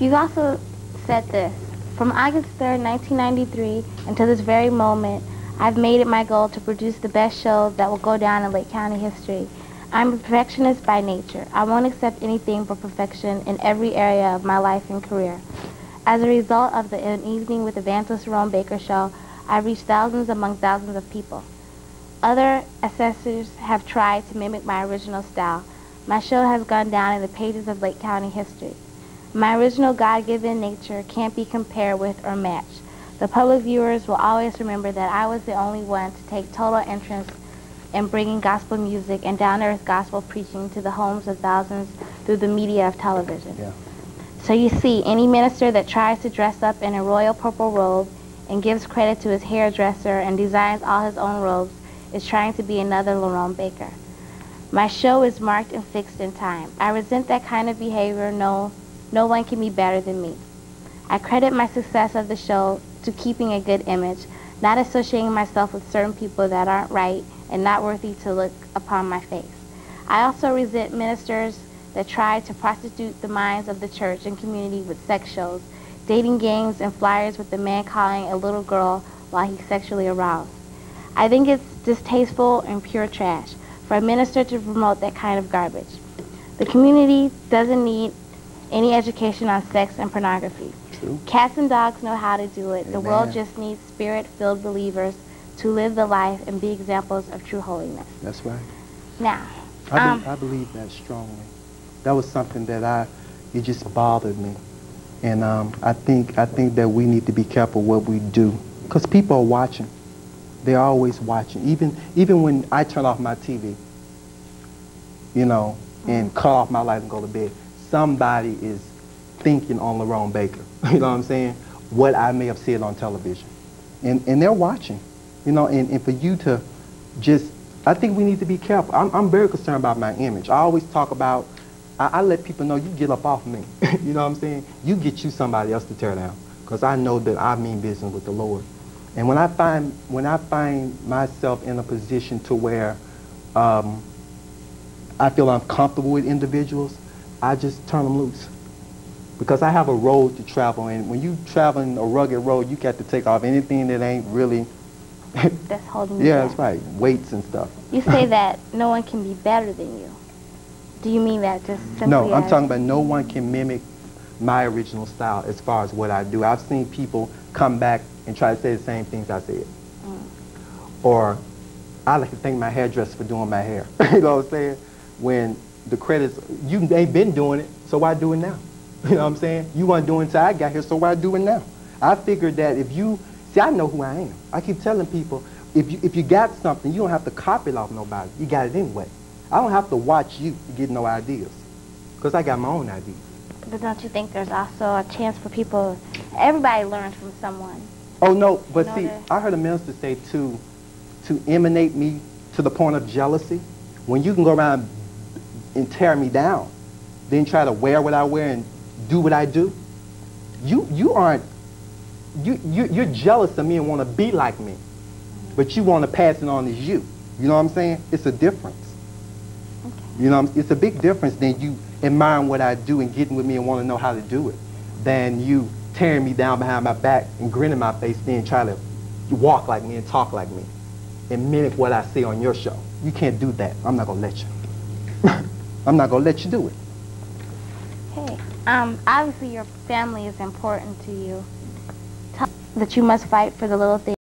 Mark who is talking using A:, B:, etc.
A: Also said this. From August 3rd, 1993 until this very moment, I've made it my goal to produce the best show that will go down in Lake County history. I'm a perfectionist by nature. I won't accept anything but perfection in every area of my life and career. As a result of the An Evening with Evangelist Lerone Baker show, I've reached thousands among thousands of people. Other assessors have tried to mimic my original style. My show has gone down in the pages of Lake County history. My original God-given nature can't be compared with or matched. The public viewers will always remember that I was the only one to take total interest in bringing gospel music and down-earth gospel preaching to the homes of thousands through the media of television.
B: Yeah.
A: So you see, any minister that tries to dress up in a royal purple robe and gives credit to his hairdresser and designs all his own robes is trying to be another Lerone Baker. My show is marked and fixed in time. I resent that kind of behavior. No, no one can be better than me. I credit my success of the show to keeping a good image, not associating myself with certain people that aren't right and not worthy to look upon my face. I also resent ministers that try to prostitute the minds of the church and community with sex shows, dating games and flyers with the man calling a little girl while he's sexually aroused. I think it's distasteful and pure trash for a minister to promote that kind of garbage. The community doesn't need any education on sex and pornography.
B: True.
A: Cats and dogs know how to do it. The world just needs spirit-filled believers to live the life and be examples of true holiness.
B: That's right.
A: Now,
B: I, be-
A: um,
B: I believe that strongly. That was something that I, it just bothered me. And um, I think I think that we need to be careful what we do, because people are watching. They're always watching. Even even when I turn off my TV, you know, and cut off my light and go to bed, somebody is thinking on Lerone Baker. you know what I'm saying? What I may have said on television, and and they're watching. You know, and, and for you to just, I think we need to be careful. I'm, I'm very concerned about my image. I always talk about, I, I let people know you get up off me. you know what I'm saying? You get you somebody else to tear down. Because I know that I mean business with the Lord. And when I find, when I find myself in a position to where um, I feel uncomfortable with individuals, I just turn them loose. Because I have a road to travel, and when you traveling a rugged road, you got to take off anything that ain't really
A: that's holding you
B: yeah,
A: back.
B: that's right. Weights and stuff.
A: You say that no one can be better than you. Do you mean that just simply
B: No, I'm talking about no one can mimic my original style as far as what I do. I've seen people come back and try to say the same things I said.
A: Mm.
B: Or I like to thank my hairdresser for doing my hair. you know what I'm saying? When the credits, you ain't been doing it, so why do it now? You know what I'm saying? You weren't doing it until I got here, so why do it now? I figured that if you, see, I know who I am. I keep telling people, if you, if you got something, you don't have to copy it off nobody. You got it anyway. I don't have to watch you to get no ideas, because I got my own ideas.
A: But don't you think there's also a chance for people, everybody learns from someone.
B: Oh no, but see, I heard a minister say to to emanate me to the point of jealousy. When you can go around and tear me down, then try to wear what I wear and do what I do, you you aren't you, you you're jealous of me and want to be like me, but you want to pass it on as you. You know what I'm saying? It's a difference. You know, it's a big difference than you admiring what I do and getting with me and want to know how to do it, than you tearing me down behind my back and grinning my face, then try to walk like me and talk like me and mimic what I say on your show. You can't do that. I'm not gonna let you. I'm not gonna let you do it.
A: Hey, um, obviously your family is important to you. Tell that you must fight for the little things.